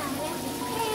Hey.